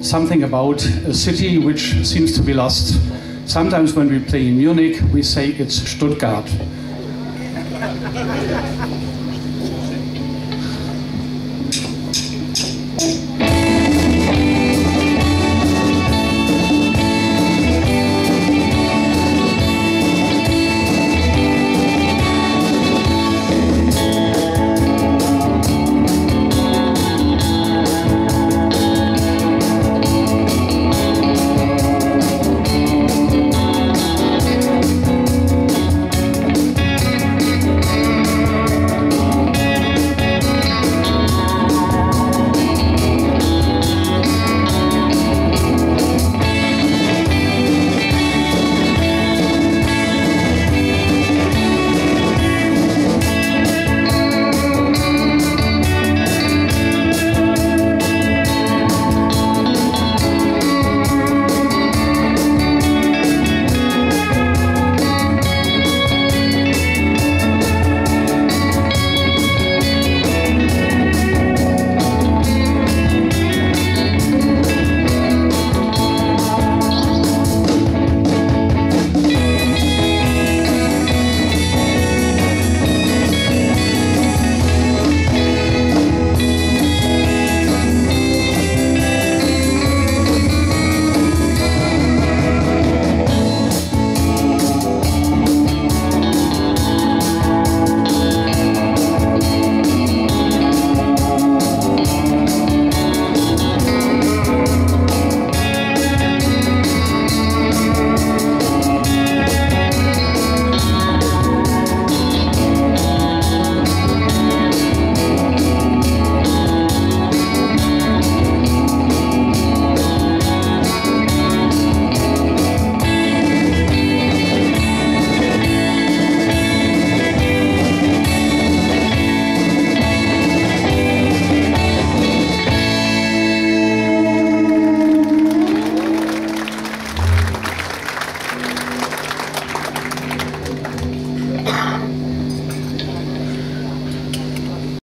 something about a city which seems to be lost. Sometimes when we play in Munich, we say it's Stuttgart.